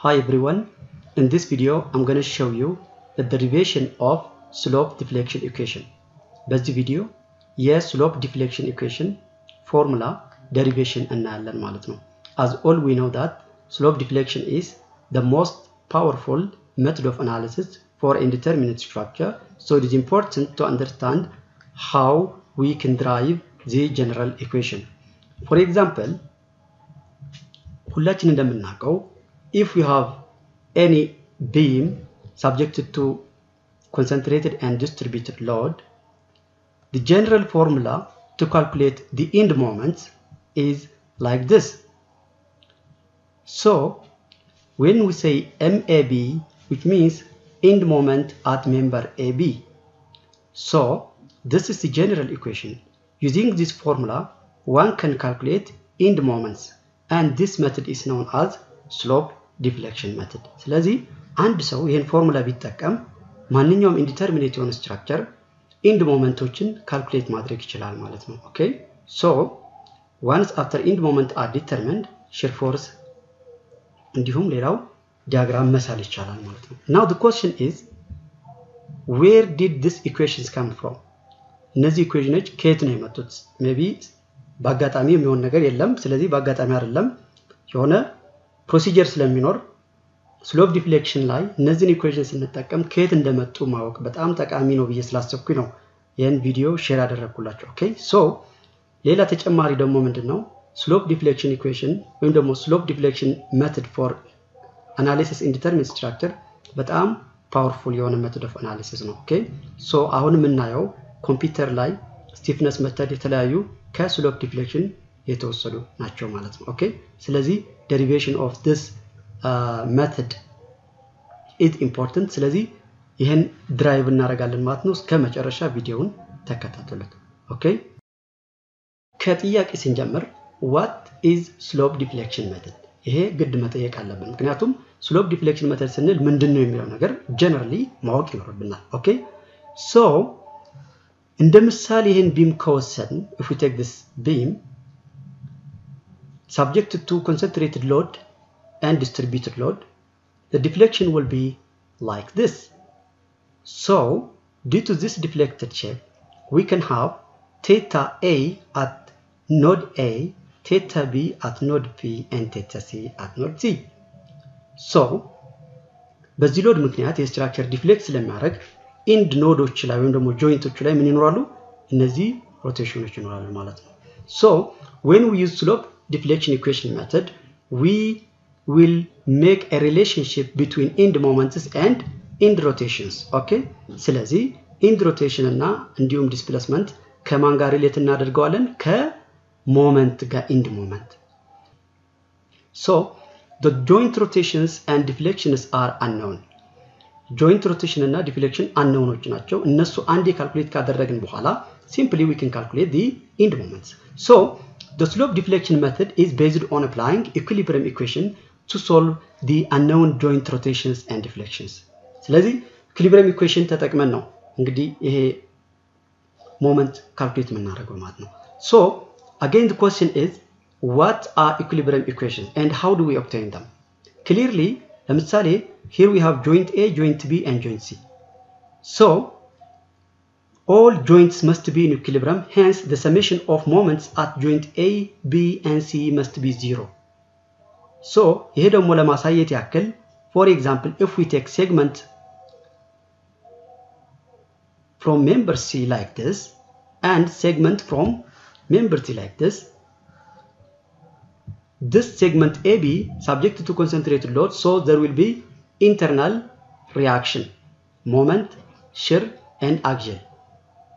Hi everyone, in this video I'm going to show you the derivation of slope deflection equation. በዚህ ቪዲዮ የስሎፕ ዲፍሌክሽን ኢኩዌሽን ፎርሙላ ደሪቬሽን እናያለን ማለት ነው። As all we know that slope deflection is the most powerful method of analysis for indeterminate structure, so it is important to understand how we can derive the general equation. For example, ሁላችን እንደምናውቀው if we have any beam subjected to concentrated and distributed load, the general formula to calculate the end moments is like this. So, when we say MAB, which means end moment at member AB. So, this is the general equation. Using this formula, one can calculate end moments and this method is known as slope deflection method. ስለዚህ አንድ ሰው ይህን ፎርሙላ ቢጠቀም ማንኛውም indeterminate የሆነ structure end moment ኦችን calculate ማድረግ ይችላል ማለት ነው። okay so once after end moment are determined shear force እንዲሁም ሌላው ዲያግራም መሳል ይቻላል ማለት ነው። now the question is where did this equations come from? እነዚህ ኢኩዌሽኖች ከየት ነው የመጡት? maybe በአጋጣሚ የሚሆን ነገር የለም። ስለዚህ በአጋጣሚ አይደለም የሆነ procedure ስለሚኖር slope deflection ላይ እነዚህን equation ስንጠቀም ከየት እንደመጡ ማወቅ በጣም ጠቃሚ ነው ብዬ ስላሰብኩኝ ነው ይህን ቪዲዮ share ያደረግኩላቸው። okay so ሌላ ተጨማሪ ደግሞ ምንድን ነው slope deflection equation ወይም ደግሞ slope deflection method for analysis indeterminate structure በጣም powerful የሆነ method of analysis ነው። okay so አሁን የምናየው ኮምፒውተር ላይ stiffness method የተለያዩ ከ slope deflection የተወሰዱ ናቸው ማለት ነው። okay ስለዚህ derivation of this method is important። ስለዚህ ይህን derive እናደርጋለን ማለት ነው። እስከ መጨረሻ ቪዲዮውን ተከታተሉት። okay ከጥያቄ ስንጀምር What is slope deflection method? ይሄ ግድ መጠየቅ አለብን። ምክንያቱም slope deflection method ስንል ምንድን ነው የሚለው ነገር generally ማወቅ ይኖርብናል። okay so እንደ ምሳሌ ይህን beam ከወሰድን if we take this beam subjected to concentrated load and distributed load the deflection will be like this so due to this deflected shape we can have theta a at node a theta b at node p and theta c at node c so በዚህ ሎድ ምክንያት የስትራክቸር ዲፍሌክት ስለሚያደርግ ኢንድ ኖዶች ላይ ወይም ደግሞ ጆይንቶቹ ላይ ምን ይኖራሉ? እነዚህ ሮቴሽኖች ይኖራሉ ማለት ነው። ሶ ዌን ዊ ዩዝ ስሎፕ ዲፍሌክሽን ኢኩዌሽን ሜተድ ዊ ዊል ሜክ ኤ ሪሌሽንሽፕ ቢትዊን ኢንድ ሞመንትስ ኤንድ end rotations። okay ስለዚህ end rotation እና እንዲሁም displacement ከማን ጋር relate እናደርገዋለን? ከ moment ጋር end moment so the joint rotations and deflections are unknown joint rotation እና deflection unknown ኦች ናቸው። እነሱ አንዴ calculate ካደረግን በኋላ simply we can calculate the end moments። so the slope deflection method is based on applying equilibrium equation to solve the unknown joint rotations and deflections። ስለዚህ ኢኩሊብሪየም ኢኩዌሽን ተጠቅመን ነው እንግዲህ ይሄ ሞመንት ካልኩሌት የምናደርገው ማለት ነው። ሶ again the question is what are equilibrium equations and how do we obtain them? Clearly ለምሳሌ here we have joint A, joint B and joint C. So all joints must be in equilibrium hence the summation of moments at joint A, B and C must be zero. So ይሄ ደግሞ ለማሳየት ያክል for example if we take segment from member C like this and segment from member C like this this segment AB subject to concentrated load so there will be internal reaction moment shear and axial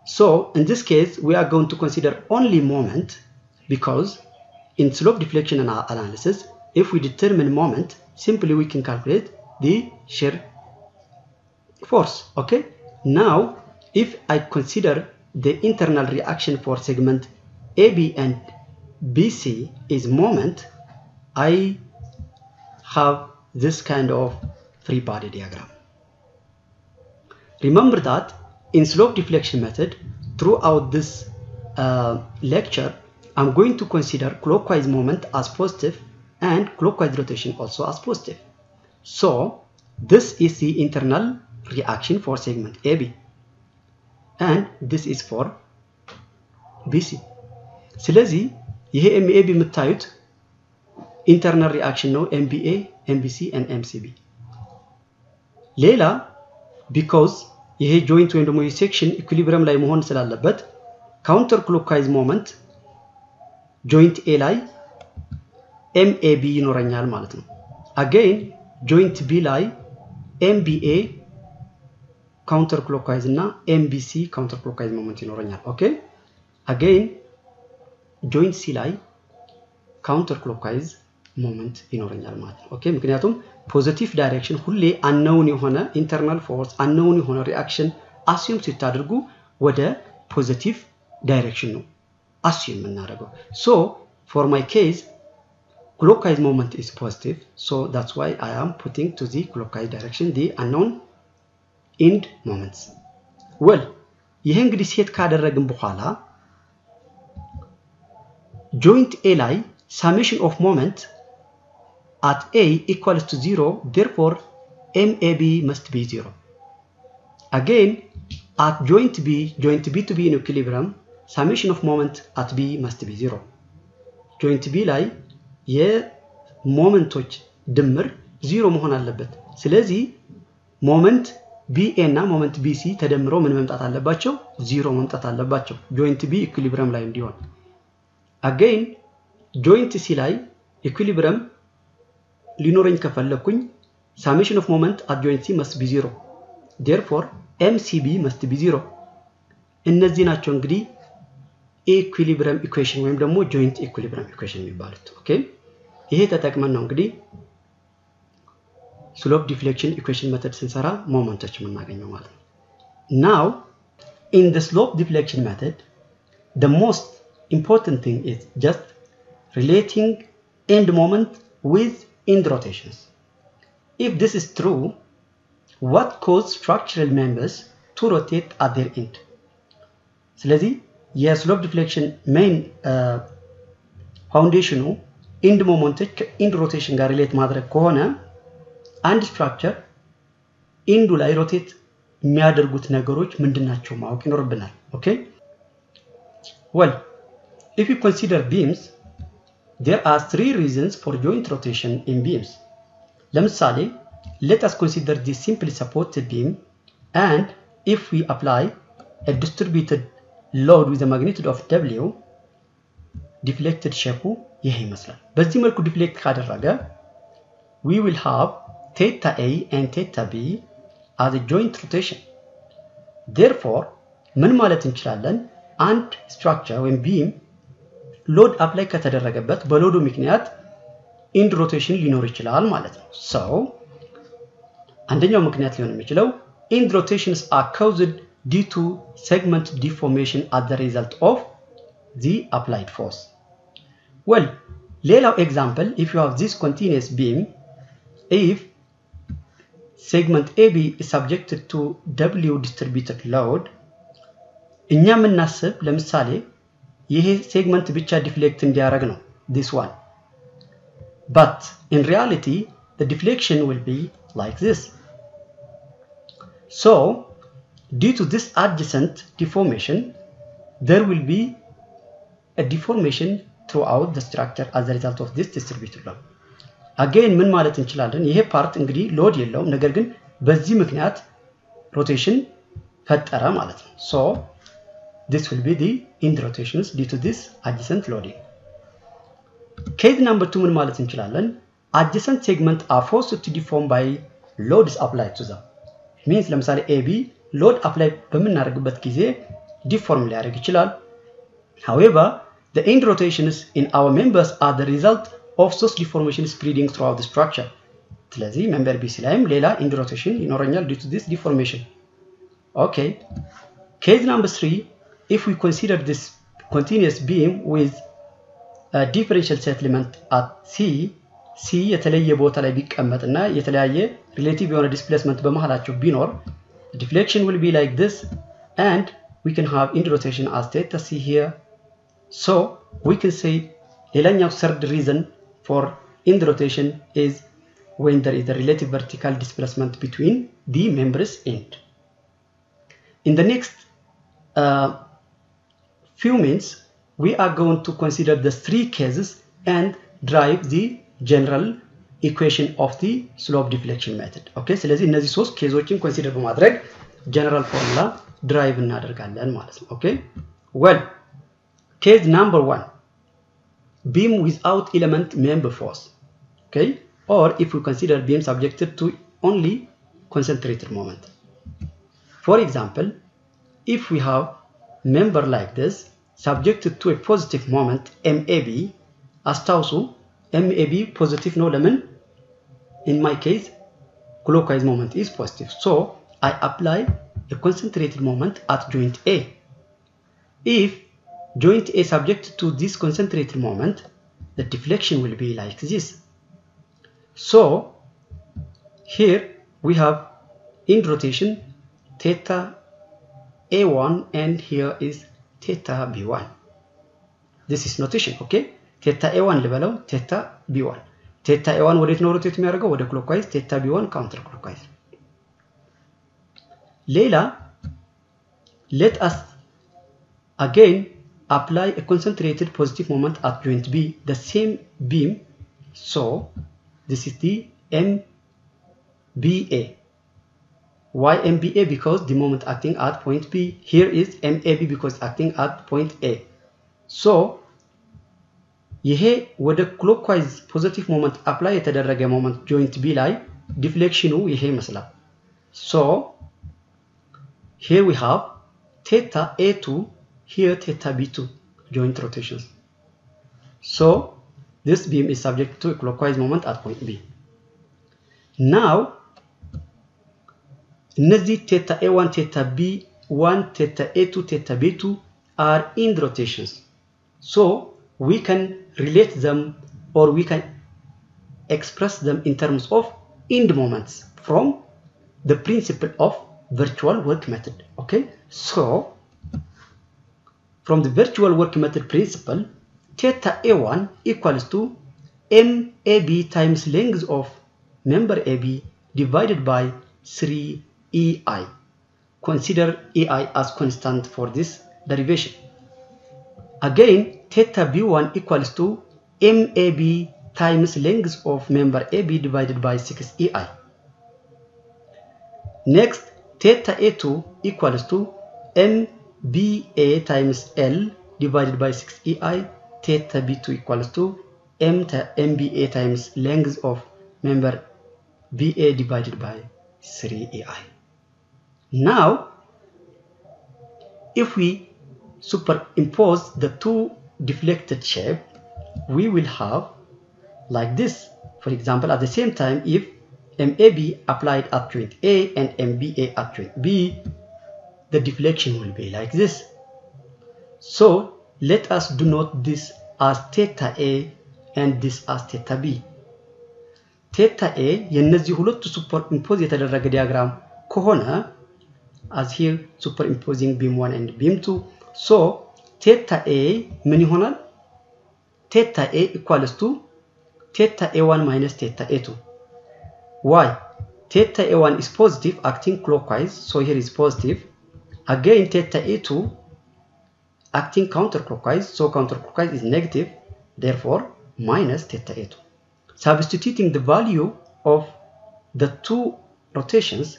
so in this case we are going to consider only moment because in slope deflection analysis if we determine moment simply we can calculate the shear force okay now if I consider the internal reaction for segment AB and BC is moment I have this kind of free body diagram. Remember that in slope deflection method, throughout this uh, lecture, I'm going to consider clockwise moment as positive and clockwise rotation also as positive. So this is the internal reaction for segment AB and this is for BC ስለዚህ ይሄ ኤምኤቢ የምታዩት ኢንተርናል ሪአክሽን ነው ኤምቢኤ ኤምቢሲ ኤንድ ኤምሲቢ ሌላ ቢኮዝ ይሄ joint ወይም ደግሞ section equilibrium ላይ መሆን ስላለበት counter clockwise moment joint A ላይ MAB ይኖረኛል ማለት ነው። again joint B ላይ MBA counter clockwise እና MBC counter clockwise moment ይኖረኛል። okay again joint C ላይ counter clockwise moment ይኖረኛል ማለት ነው። okay ምክንያቱም positive direction ሁሌ unknown የሆነ internal force unknown የሆነ reaction assume ስታደርጉ ወደ positive direction ነው assume የምናደርገው so for my case clockwise moment is positive so that's why I am putting to the clockwise direction the unknown end moments well ይህ እንግዲህ set ካደረግን በኋላ ጆይንት ኤ ላይ summation of moment at A equals to 0 therefore MAB must be 0 again at joint B joint B to be in equilibrium summation of moment at B must be 0 joint B ላይ የሞመንቶች ድምር ዚሮ መሆን አለበት። ስለዚህ ሞመንት ቢኤ እና ሞመንት ቢሲ ተደምረው ምን መምጣት አለባቸው? ዚሮ መምጣት አለባቸው። joint B equilibrium ላይ እንዲሆን። again joint C ላይ equilibrium ሊኖረኝ ከፈለግኩኝ summation of moment at joint C must be zero therefore MCB must be zero እነዚህ ናቸው እንግዲህ equilibrium equation ወይም ደግሞ joint equilibrium equation የሚባሉት። okay? ይሄ ተጠቅመን ነው እንግዲህ slope deflection equation method ስንሰራ moment ኦች የምናገኘው ማለት ነው። now in the slope deflection method the most important thing is just relating end moment with end rotations. If this is true what cause structural members to rotate at their end? ስለዚህ የስሎፕ ዲፍሌክሽን ሜይን ፋውንዴሽኑ ኢንድ ሞመንቶች ከኢንድ ሮቴሽን ጋር ሪሌት ማድረግ ከሆነ አንድ ስትራክቸር ኢንዱ ላይ ሮቴት የሚያደርጉት ነገሮች ምንድን ናቸው ማወቅ ይኖርብናል። ኦኬ? ወል ኢፍ ዩ ኮንሲደር ቢምስ there are three reasons for joint rotation in beams ለምሳሌ let us consider this simply supported beam and if we apply a distributed load with a magnitude of W deflected shape ይሄ ይመስላል በዚህ መልኩ ዲፍሌክት ካደረገ we will have theta A and theta B as a joint rotation therefore ምን ማለት እንችላለን አንድ ስትራክቸር ወይም ቢም ሎድ አፕላይ ከተደረገበት በሎዱ ምክንያት ኢንድ ሮቴሽን ሊኖር ይችላል ማለት ነው ሰው አንደኛው ምክንያት ሊሆን የሚችለው ኢንድ ሮቴሽንስ are caused due to segment deformation as the result of the applied force well ሌላው ኤግዛምፕል you have this continuous beam if segment AB is subjected to W distributed load እኛ የምናስብ ለምሳሌ ይሄ ሴግመንት ብቻ ዲፍሌክት እንዲያደርግ ነው this one but in reality the deflection will be like this so due to this adjacent deformation there will be a deformation throughout the structure as a result of this distributed አጌን ምን ማለት እንችላለን ይሄ ፓርት እንግዲህ ሎድ የለውም ነገር ግን በዚህ ምክንያት ሮቴሽን ፈጠረ ማለት ነው ሶ this will be the end rotations due to this adjacent loading ኬዝ ነምበር 2 ምን ማለት እንችላለን adjacent segment are forced to deform by loads applied to them means ለምሳሌ AB ሎድ አፕላይ በምናደርግበት ጊዜ ዲፎርም ሊያደርግ ይችላል however the end rotations in our members are the result of those deformations spreading throughout the structure ስለዚህ ሜምበር ቢሲ ላይም ሌላ ኢንድ ሮቴሽን ይኖረኛል due to this deformation okay case number 3 if we consider this continuous beam with a differential settlement at C C የተለየ ቦታ ላይ ቢቀመጥ እና የተለያየ ሪሌቲቭ የሆነ ዲስፕሌስመንት በመሃላቸው ቢኖር deflection will be like this and we can have end rotation as theta C here so we can say ሌላኛው third reason for end rotation is when there is a relative vertical displacement between the members end. In the next uh, few minutes, we are going to consider the three cases and drive the general equation of the slope deflection method. Okay, ስለዚህ እነዚህ ሶስት ኬዞችን ኮንሲደር በማድረግ ጀነራል ፎርሙላ ድራይቭ እናደርጋለን ማለት ነው። ኦኬ ዌል ኬዝ ናምበር ዋን beam without element member force okay or if we consider beam subjected to only concentrated moment for example if we have member like this subjected to a positive moment MAB አስታውሱ MAB positive ነው ለምን in my case clockwise moment is positive so I apply a concentrated moment at joint A if joint A subject to this concentrated moment, the deflection will be like this. So here we have in rotation theta A1 and here is theta B1. This is notation, okay? theta A1 ልበለው theta B1 theta A1 ወዴት ነው ሮቴት የሚያደርገው ወደ ክሎክዋይዝ theta B1 ካውንተር ክሎክዋይዝ ሌላ let us again apply a concentrated positive moment at joint B, the same beam. So this is the MBA. Why MBA? Because the moment acting at point B. Here is MAB because acting at point A. So ይሄ ወደ ክሎክዋይዝ ፖዚቲቭ ሞመንት አፕላይ የተደረገ ሞመንት ጆይንት ቢ ላይ ዲፍሌክሽኑ ይሄ ይመስላል። ሶ ሂር ዊ ሃቭ ቴታ ኤ2 here theta b2 joint rotations. So this beam is subject to a clockwise moment at point B. Now እነዚህ theta a1 theta b1 theta a2 theta b2 are in rotations. So we can relate them or we can express them in terms of end moments from the principle of virtual work method. Okay, so from the virtual work method principle, theta A1 equals to MAB times length of member AB divided by 3EI. Consider EI as constant for this derivation. Again, theta B1 equals to MAB times length of member AB divided by 6EI. Next, theta A2 equals to mba times L divided by 6EI, theta B2 equals to MBA times length of member BA divided by 3EI. Now, if we superimpose the two deflected shape, we will have like this. For example, at the same time, if MAB applied at joint A and MBA at joint B, the deflection will be like this. So let us denote this as theta A and this as theta B. theta A የነዚህ ሁለቱ ሱፐር ኢምፖዝ የተደረገ ዲያግራም ከሆነ as here superimposing beam 1 and beam 2 so theta A ምን ይሆናል theta A equals to theta A1 minus theta A2 why theta A1 is positive acting clockwise so here is positive Again, theta A2 acting counterclockwise, so counterclockwise is negative, therefore minus theta A2. Substituting the value of the two rotations,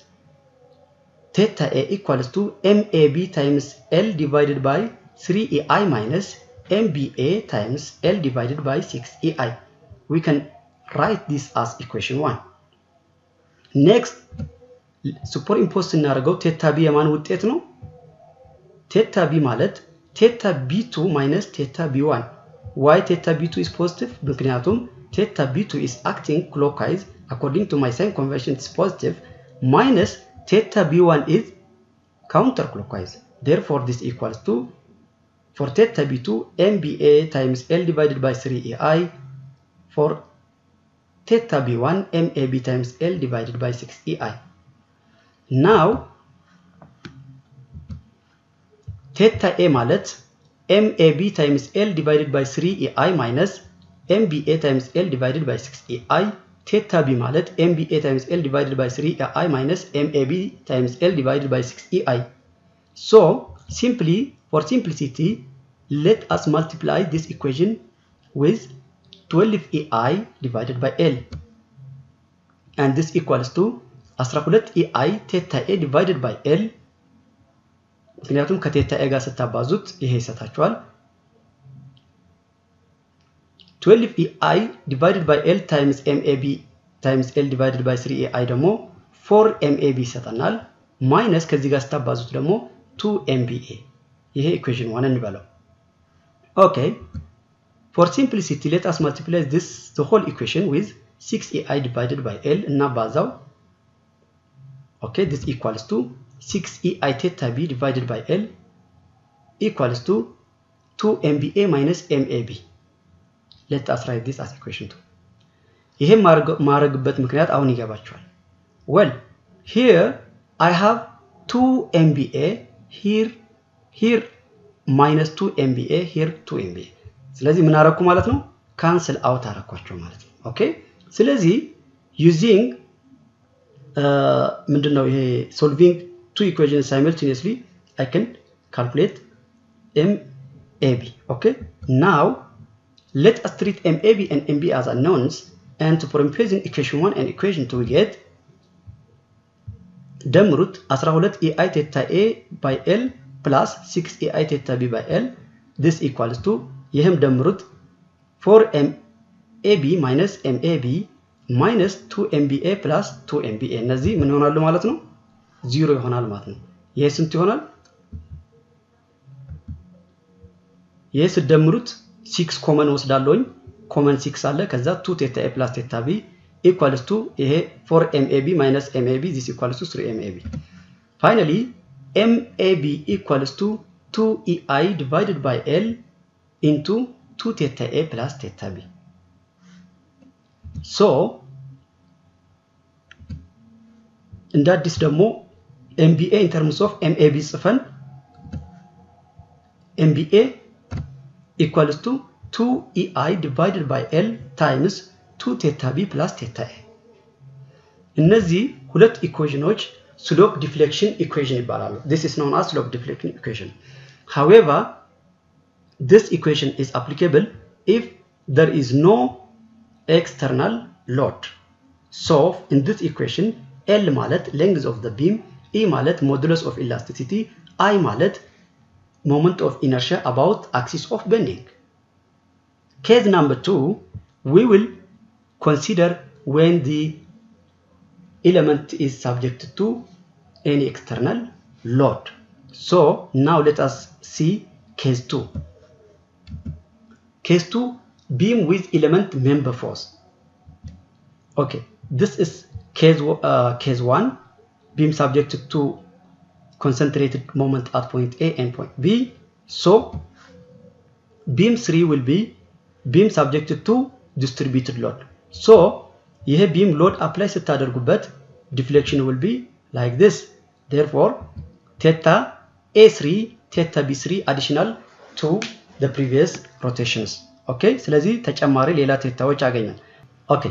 theta A equals to MAB times L divided by 3EI minus MBA times L divided by 6EI. We can write this as equation 1. Next, superimpose ስናደርገው ቴታ ቢ የማን ውጤት ነው? ቴታ ቢ ማለት ቴታ ቢ2 ማይነስ ቴታ ቢ1 ዋይ ቴታ ቢ2 is positive ምክንያቱም ቴታ ቢ2 is acting clockwise according to my sign convention is positive minus theta b1 is counterclockwise therefore this equals to for theta b2 mba times l divided by 3ai for theta b1 mab times l divided by 6ei now theta a ማለት mab times l divided by 3ei minus mba times l divided by 6ei ቴታ ቢ ማለት ኤምቢኤ ታይምስ ኤል ዲቫይድድ ባይ 3 አይ ማይነስ ኤምኤቢ ታይምስ ኤል ዲቫይድድ ባይ 6 ኢአይ ሶ ሲምፕሊ ፎር ሲምፕሊሲቲ let us multiply this equation with 12 EI divided by L and this equals to 12 EI theta A divided by L ምክንያቱም ከቴታ ኤ ጋር ስታባዙት ይሄ ይሰጣችኋል 12 EI divided by L times MAB times L divided by 3 EI ደግሞ 4 MAB ይሰጠናል ማይነስ ከዚህ ጋር ስታባዙት ደግሞ 2 MBA ይሄ ኢኩዌሽን ዋን እንበለው Okay, for simplicity, let us multiply this the whole equation with 6ai divided by l እናባዛው Okay, this equals to 6ei theta b divided by l equals to 2mba minus mab. Let us write this as equation 2. ይሄን ማረግበት ምክንያት አሁን ይገባችኋል። Well, here I have 2 MBA, here, here minus 2 MBA here 2 MBA ስለዚህ ምን አረኩ ማለት ነው? cancel out አረኳቸው ማለት ነው። okay? ስለዚህ using ምንድነው ይሄ ሶልቪንግ ቱ ኢኩዌሽን ሳይመልቴኒየስሊ አይ ካን ካልኩሌት ኤም ኤቢ ኦኬ? ናው let us treat MAB and MB as unknowns and for imposing equation 1 and equation 2 we get ደምሩት 12 EI ቴታ A by L plus 6 AI theta b by L this equals to ይህም ደምሩት 4 MAB minus MAB minus 2 MBA plus 2 MBA እነዚህ ምን ይሆናሉ ማለት ነው ዚሮ ይሆናል ማለት ነው ይህ ስንት ይሆናል ይህ ስደምረው 6 common ወስዳለሁኝ common 6 አለ ከዛ 2 theta A plus theta B equals to ይሄ 4 MAB minus MAB this equals to 3 MAB finally MAB equals to 2EI divided by L into 2 theta A plus theta B. So, እንደ አዲስ ደግሞ MBA in terms of MAB ጽፈን MBA equals to 2EI divided by L times 2 theta B plus theta A. እነዚህ ሁለት ኢኩዌሽኖች slope deflection equation ይባላሉ። This is known as slope deflection equation. However, this equation is applicable if there is no external load. So, in this equation, L ማለት length of the beam, E ማለት modulus of elasticity, I ማለት moment of inertia about axis of bending. Case number two, we will consider when the element is subject to any external load. So now let us see case 2. Case 2 beam with element member force. Okay, this is case, uh, case 1 beam subject to concentrated moment at point A and point B. So beam 3 will be beam subjected to distributed load. So ይሄ ቢም ሎድ አፕላይ ስታደርጉበት ዲፍሌክሽን will be like this therefore theta a3 theta b3 additional to the previous rotations ኦኬ ስለዚህ ተጨማሪ ሌላ ቴታዎች አገኛል ኦኬ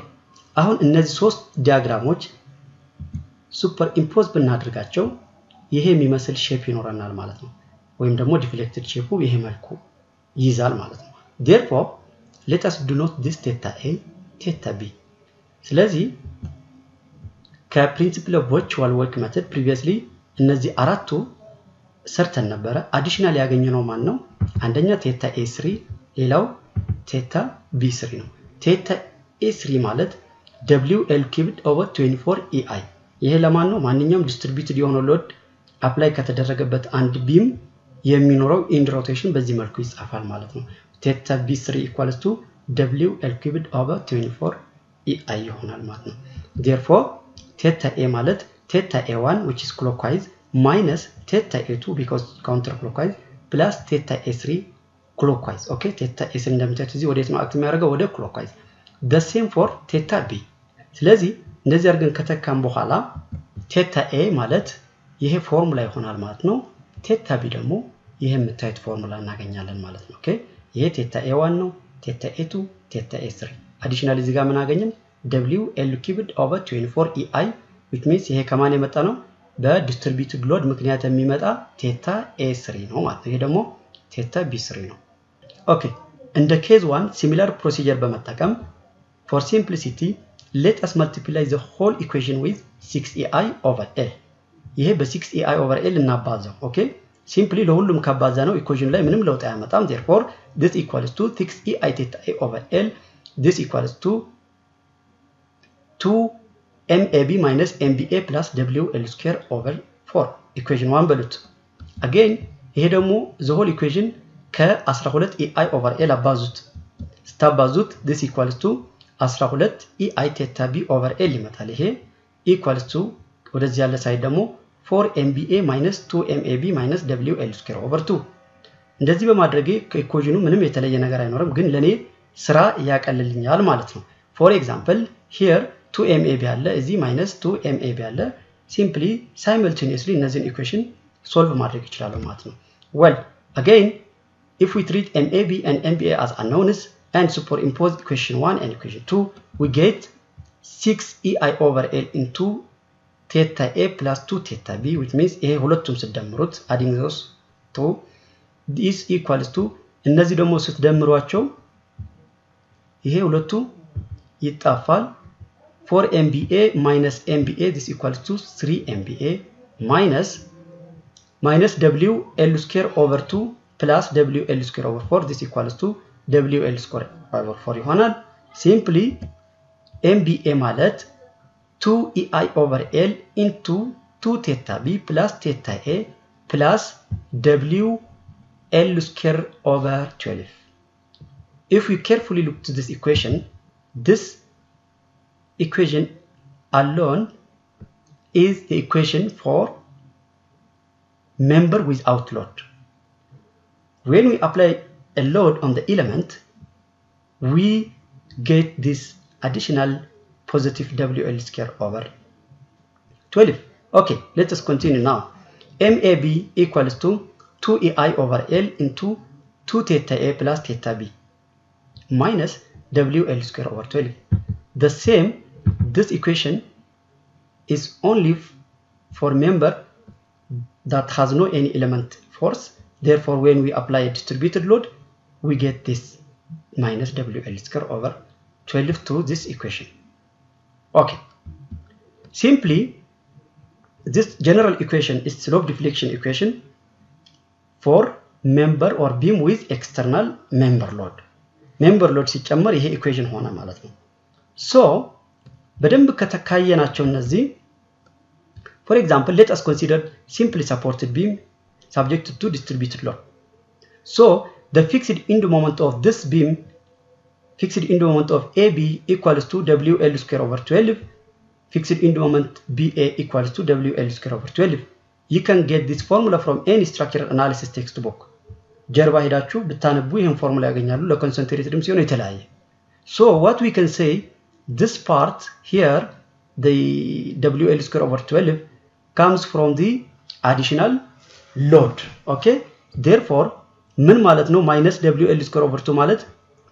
አሁን እነዚህ ሶስት ዲያግራሞች ሱፐር ኢምፖዝ ብናደርጋቸው ይሄ የሚመስል ሼፕ ይኖረናል ማለት ነው። ወይም ደግሞ ዲፍሌክትድ ሼፑ ይሄ መልኩ ይይዛል ማለት ነው። Let us denote this theta a theta b. ስለዚህ ከ principle of virtual work method previously እነዚህ አራቱ ሰርተን ነበረ። additional ያገኘነው ማን ነው? አንደኛ theta A three ሌላው theta B three ነው። theta A three ማለት WL cubed over 24 EI ይሄ ለማን ነው? ማንኛውም distributed የሆነ load apply ከተደረገበት አንድ beam የሚኖረው end rotation በዚህ መልኩ ይጻፋል ማለት ነው። theta B three equals to WL cubed over 24 EI ይሆናል ማለት ነው። therefore theta A ማለት theta A one which is clockwise minus theta A two because counter clockwise plus theta A three clockwise okay theta A three እንደምታዩት እዚህ ወዴት ነው act የሚያደርገው? ወደ clockwise the same for theta B። ስለዚህ እንደዚህ አድርገን ከተካም በኋላ theta A ማለት ይሄ ፎርሙላ ይሆናል ማለት ነው። theta B ደግሞ ይሄ የምታዩት ፎርሙላ እናገኛለን ማለት ነው። Okay? ይሄ theta A one ነው theta A two theta A three። additional እዚህ ጋር ምን አገኘን? WL cubed over 24 EI which means ይሄ ከማን የመጣ ነው? በ distributed load ምክንያት የሚመጣ theta A three ነው ማለት ነው። ይሄ ደግሞ theta B three ነው። Okay? እንደ case one similar procedure በመጠቀም for simplicity let us multiply the whole equation with 6 EI over L ይሄ በ6 EI over L እናባዛው። okay simply ለሁሉም ካባዛ ነው equation ላይ ምንም ለውጥ አያመጣም። therefore this equals to 6 EI theta A over L this equals to 2 MAB minus MBA plus WL square over 4 equation one በሉት። again ይሄ ደግሞ the whole equation ከ12 EI over L አባዙት። ስታባዙት this equals to 12 EI theta B over L ይመጣል። ይሄ equals to ወደዚህ ያለ side ደግሞ 4 MBA minus 2 MAB minus WL square over 2 እንደዚህ በማድረጌ ከ equation ኑ ምንም የተለየ ነገር አይኖርም፣ ግን ለእኔ ስራ ያቀልልኛል ማለት ነው። for example here 2 MAB አለ እዚህ minus 2 MAB አለ። simply simultaneously እነዚህን equation ሶልቭ ማድረግ ይችላለሁ ማለት ነው። ወል አገይን if we treat MAB and MBA as unknowns and superimpose equation 1 and equation 2, we get 6 EI over L into theta A plus 2 theta B, which means ይሄ ሁለቱም ስትደምሩት adding those two this equals to እነዚህ ደግሞ ስትደምሯቸው ይሄ ሁለቱ ይጣፋል 4 MBA minus MBA this equals to 3 MBA minus minus W L square over 2 ፕላስ ደብሊው ኤል ስኩዌር ኦቨር ፎር ዲስ ኢኳልስ ቱ ደብሊው ኤል ስኩዌር ኦቨር ፎር ይሆናል። ሲምፕሊ ኤምቢኤ ማለት 2ei over L into 2 theta b plus theta a plus w L square over 12. If we carefully look to this equation, this equation alone is the equation for member without load. When we apply a load on the element, we get this additional positive WL square over 12. Okay, let us continue now. MAB equals to 2EI over L into 2 theta A plus theta B minus WL square over 12. The same, this equation is only for member that has no any element force Therefore, when we apply a distributed load, we get this minus WL square over 12 to this equation. Okay. Simply, this general equation is slope deflection equation for member or beam with external member load. member load ሲጨመር ይሄ ኢኩዌሽን ሆነ ማለት ነው። ሶ በደንብ ከተካየናቸው እነዚህ for example, let us consider simply supported beam subjected to distributed load. So the fixed end moment of this beam, fixed end moment of AB equals to WL square over 12, fixed end moment BA equals to WL square over 12. You can get this formula from any structural analysis textbook. ጀርባ ሄዳችሁ ብታነቡ ይህን ፎርሙላ ያገኛሉ። ለ concentrated ም ሲሆን የተለያየ so what we can say this part here the WL square over 12 comes from the additional load okay therefore ምን ማለት ነው minus WL square over two ማለት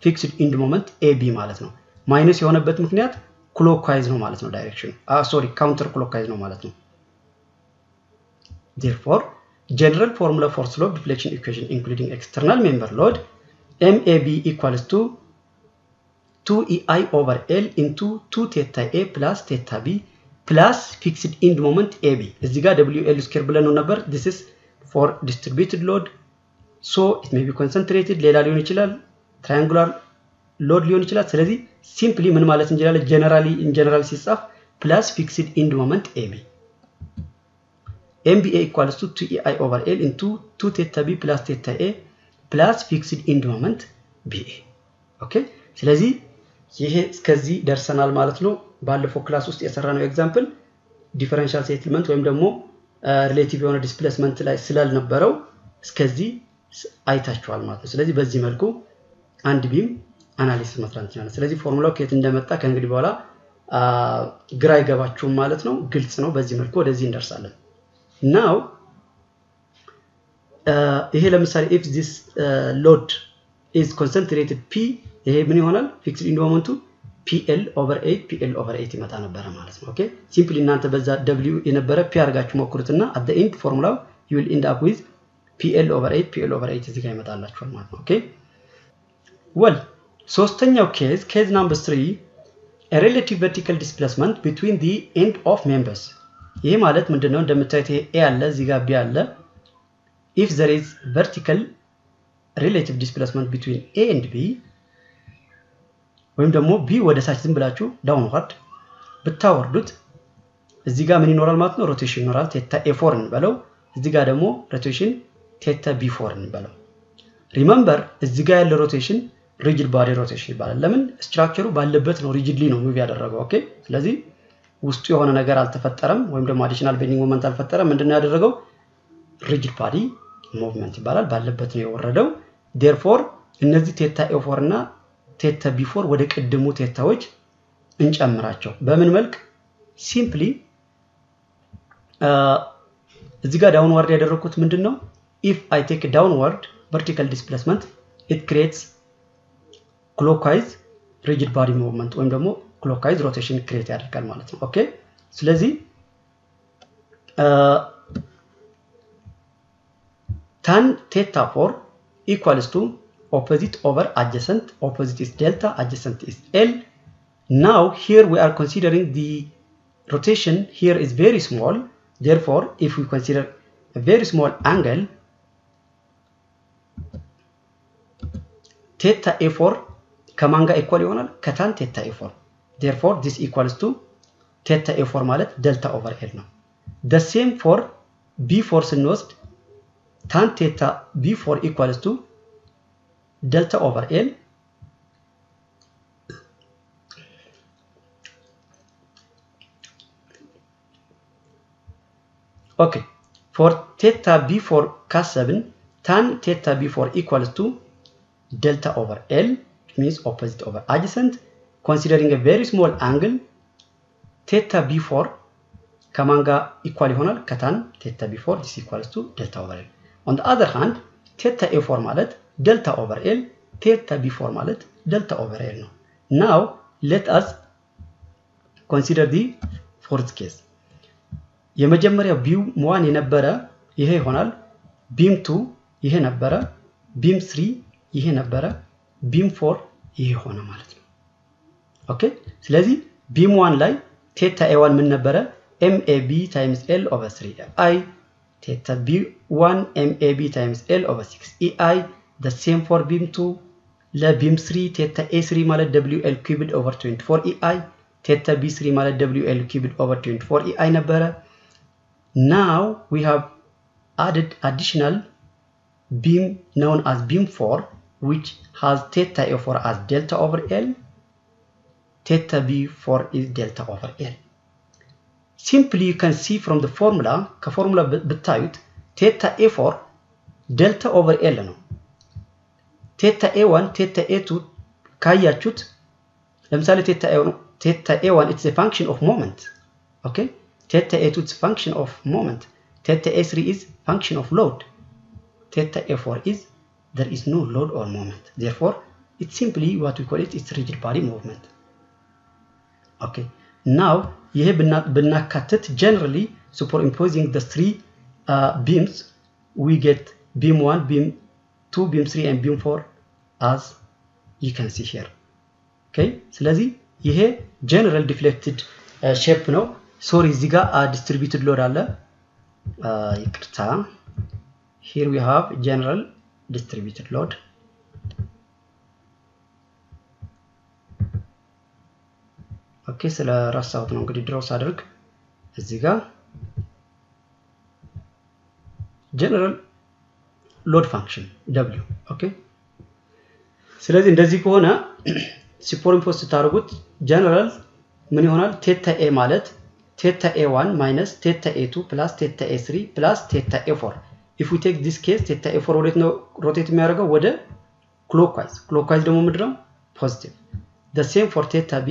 fixed end moment AB ማለት ነው minus የሆነበት ምክንያት clockwise ነው ማለት ነው direction ሶሪ ካውንተር ክሎክዋይዝ ነው ማለት ነው therefore general formula for slope deflection equation including external member load MAB equals to 2EI over L into 2 theta A plus theta B plus fixed end moment AB እዚህ ጋር WL ስኩዌር ብለን ነው ነበር this is for distributed load so it may be concentrated ሌላ ሊሆን ይችላል triangular load ሊሆን ይችላል። ስለዚህ simply ምን ማለት እንችላለን? generally in general ሲጻፍ plus fixed end moment AB MBA equals to 2EI over L into 2 theta B plus theta A plus fixed end moment BA okay ስለዚህ ይሄ እስከዚህ ደርሰናል ማለት ነው። ባለፈው class ውስጥ የሰራ ነው example differential settlement ወይም ደግሞ relative የሆነ displacement ላይ ስላልነበረው እስከዚህ አይታችኋል ማለት ነው። ስለዚህ በዚህ መልኩ አንድ beam analysis መስራት እንችላለን። ስለዚህ ፎርሙላው ከየት እንደመጣ ከእንግዲህ በኋላ ግራ አይገባችሁም ማለት ነው። ግልጽ ነው። በዚህ መልኩ ወደዚህ እንደርሳለን። now ይሄ ለምሳሌ if this load is concentrated P ይሄ ምን ይሆናል? fixed end moment ቱ PL over eight PL over eight ይመጣ ነበረ ማለት ነው። Okay? simply እናንተ በዛ W የነበረ P አድርጋችሁ ሞክሩትና at end formula ው you will end up with PL over eight PL over eight እዚህ ጋር ይመጣላችኋል ማለት ነው። okay well ሶስተኛው case case number three relative vertical displacement between the end of members ይሄ ማለት ምንድነው? እንደምታዩት A አለ እዚህ ጋር B አለ if there is vertical relative displacement between A and B ወይም ደግሞ B ወደ ታች ዝም ብላችሁ downward ብታወርዱት እዚህ ጋር ምን ይኖራል ማለት ነው? rotation ይኖራል። theta A four እንበለው። እዚህ ጋር ደግሞ rotation theta B four እንበለው። remember እዚህ ጋር ያለ rotation rigid body rotation ይባላል። ለምን? structure ሩ ባለበት ነው rigidly ነው move ያደረገው። okay ስለዚህ ውስጡ የሆነ ነገር አልተፈጠረም፣ ወይም ደግሞ additional bending moment አልፈጠረም። ምንድነው ያደረገው? rigid body movement ይባላል። ባለበት ነው የወረደው። therefore እነዚህ theta A four እና theta B four ወደ ቅድሙ theta ዎች እንጨምራቸው። በምን መልክ? simply እዚህ ጋር downward ያደረግኩት ምንድን ነው? ኢፍ አይ ቴክ ዳውንዋርድ ቨርቲካል ዲስፕሌስመንት ኢት ክሬትስ ክሎክዋይዝ ሪጅድ ባዲ ሙቭመንት ወይም ደግሞ ክሎክዋይዝ ሮቴሽን ክሬት ያደርጋል ማለት ነው። ኦኬ ስለዚህ ታን ቴታ ፎር ኢኳልስ ቱ opposite over adjacent opposite is delta adjacent is l now here we are considering the rotation here is very small therefore if we consider a very small angle theta a4 ከማን ጋር ኢኳል ይሆናል ከታን ቴታ ኤ4 therefore this equals to ቴታ ኤ4 ማለት ደልታ ኦቨር ኤል ነው the same for b4 ስንወስድ ታን ቴታ b4 equals to delta over L okay for theta b4 ካሰብን tan theta b4 equals to delta over L which means opposite over adjacent considering a very small angle theta b4 ከማን ጋር equal ይሆናል ከ tan theta b4 is equals to delta over L on the other hand theta a4 ማለት delta over L theta B four ማለት delta over L ነው። now let us consider the fourth case የመጀመሪያው beam one የነበረ ይሄ ይሆናል። beam two ይሄ ነበረ። beam three ይሄ ነበረ። ቢም ፎር ይሄ ሆነ ማለት ነው። ኦኬ ስለዚህ ቢም ዋን ላይ ቴታ ኤ ዋን ምን ነበረ? ኤምኤቢ ታይምስ ኤል ኦቨር ስሪ አይ ቴታ ቢ ዋን ኤምኤቢ ታይምስ ኤል ኦቨር ሲክስ ኢአይ the same for beam 2 ለቢም 3 ቴታ a3 ማለት wl cubed over 24 ei ቴታ b3 ማለት wl cubed over 24 ei ነበረ now we have added additional beam known as beam 4 which has theta a4 as delta over l theta b4 is delta over l simply you can see from the formula ከፎርሙላ ብታዩት ቴታ a4 delta over l ነው ቴታ ኤ1 ቴታ ኤ2 ካያችሁት ለምሳሌ ቴታ ቴታ ኤ1 ኢትስ ኤ ፋንክሽን ኦፍ ሞመንት ኦኬ ቴታ ኤ2 ኢትስ ፋንክሽን ኦፍ ሞመንት ቴታ ኤ3 ኢዝ ፋንክሽን ኦፍ ሎድ ቴታ ኤ4 ኢዝ there is no load or moment therefore it's simply what we call it it's rigid body movement okay now ይሄ ብናካትት generally superimposing the three uh, beams we get beam 1 beam 2 beam 3 and beam 4 as you can see here okay ስለዚህ ይሄ ጀነራል ዲፍሌክትድ ሼፕ ነው ሶሪ እዚህ ጋር ዲስትሪቢዩትድ ሎድ አለ ይቅርታ here we have general distributed load. ኦኬ ስለ ረሳሁት ነው እንግዲህ ድሮስ አድርግ እዚህ ጋር ጀነራል ሎድ ፋንክሽን ደብሊው ኦኬ ስለዚህ እንደዚህ ከሆነ superimpose ስታደርጉት ጀነራል ምን ይሆናል? theta A ማለት theta A one minus theta A two plus theta A three plus theta A four if we take this case theta A four ወዴት ነው rotate የሚያደርገው ወደ clockwise clockwise ደግሞ ምንድነው? positive the same for theta B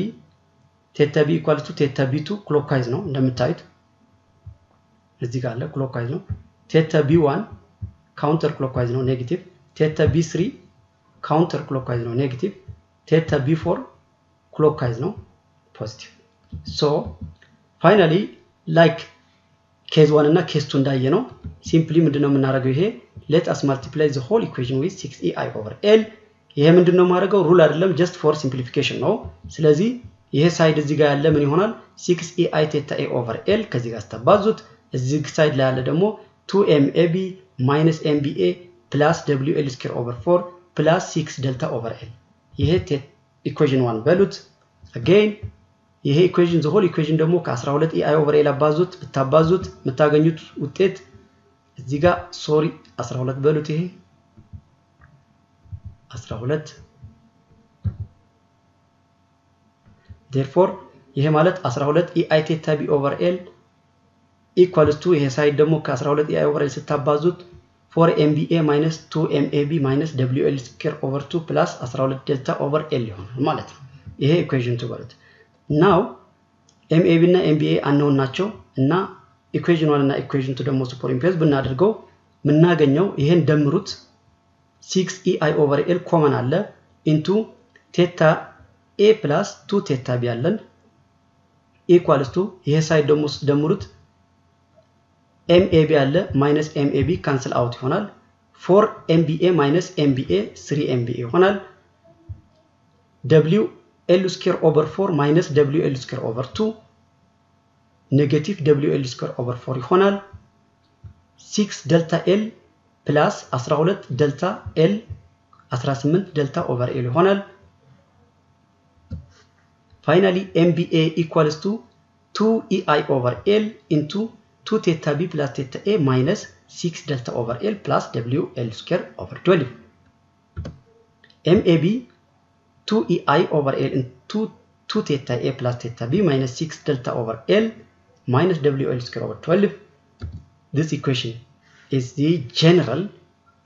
theta B equal to theta B two clockwise ነው እንደምታዩት። እዚህ ጋር አለ clockwise ነው። theta B one counter clockwise ነው negative theta B3 counter clockwise ነው negative theta B4 clockwise ነው positive so finally like case one እና case two እንዳየ ነው። simply ምንድነው የምናደርገው? ይሄ let us multiply the whole equation with six E over L። ይሄ ምንድነው የማደርገው? rule አይደለም just for simplification ነው። ስለዚህ ይሄ side እዚህ ጋር ያለ ምን ይሆናል? six EI theta A over L ከዚህ ጋር ስታባዙት እዚህ side ላይ ያለ ደግሞ two M A B minus M B A plus W L square over four plus six delta over L። ይሄ equation one በሉት። again ይሄ equation the whole equation ደግሞ ከ12 EI over L አባዙት ብታባዙት የምታገኙት ውጤት እዚህ ጋር sorry 12 በሉት ይሄ 12 therefore ይሄ ማለት 12 EI theta B over L equals to ይሄ side ደግሞ ከ12 EI over L ስታባዙት 4 MBA minus 2 MAB minus W L square over 2 plus 12 delta over L ይሆናል ማለት ነው። ይሄ equation two በሉት። now MAB እና MBA unknown ናቸው እና equation one እና equation two ደግሞ superimpose ብናደርገው የምናገኘው ይሄን ደምሩት 6 EI over L common አለ into theta A plus 2 theta B አለን equals to ይሄ side ደግሞ ደምሩት MAB አለ minus MAB cancel out ይሆናል። four MBA minus MBA three MBA ይሆናል። W L square over four minus W L square over two negative W L square over four ይሆናል። six delta L plus 12 delta L 18 delta over L ይሆናል። finally MBA equals to 2 EI over L into 2 theta B plus theta A minus 6 delta over L plus W L square over 12 MAB 2 EI over L into 2 theta A plus theta B minus 6 delta over L minus W L square over 12 this equation is the general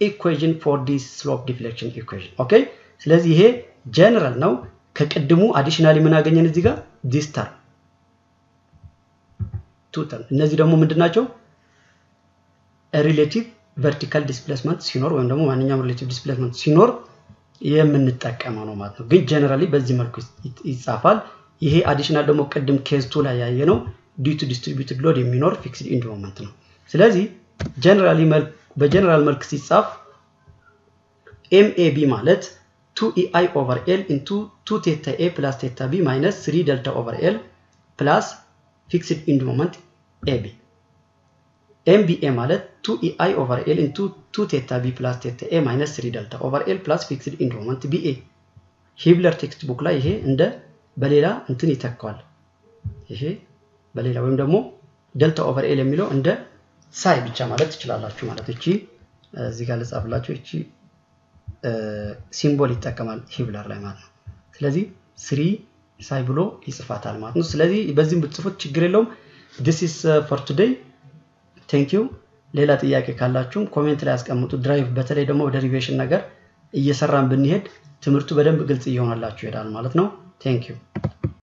equation for this slope deflection equation okay ስለዚህ ይሄ ጀነራል ነው። ከቅድሙ additionally ምን አገኘን እዚህ ጋር? This term. Two term. እነዚህ ደግሞ ምንድን ናቸው? relative vertical displacement ሲኖር ወይም ደግሞ ማንኛውም relative displacement ሲኖር የምንጠቀመው ነው ማለት ነው። ግን generally በዚህ መልኩ ይጻፋል። ይሄ additional ደግሞ ቅድም case two ላይ ያየ ነው due to distributed load የሚኖር fixed end moment ነው። ስለዚህ generally በጀነራል መልክ ሲጻፍ MAB ማለት 2 EI over L into 2 theta A plus theta B minus 3 delta over L plus fixed end moment AB MBA ማለት 2 EI over L into 2 theta B plus theta A minus 3 delta over L plus fixed end moment BA Hibbeler textbook ላይ ይሄ እንደ በሌላ እንትን ይተካዋል። ይሄ በሌላ ወይም ደግሞ delta over L የሚለው እንደ psi ብቻ ማለት ትችላላችሁ ማለት እቺ እዚህ ጋር ልጻፍላችሁ። እቺ symbol ይጠቀማል Hibbeler ላይ ማለት ነው። ስለዚህ three psi ብሎ ይጽፋታል ማለት ነው። ስለዚህ በዚህም ብትጽፉት ችግር የለውም። this is for today thank you ሌላ ጥያቄ ካላችሁም comment ላይ ያስቀምጡ derive በተለይ ደግሞ derivation ነገር እየሰራን ብንሄድ ትምህርቱ በደንብ ግልጽ እየሆነላችሁ ይሄዳል ማለት ነው። thank you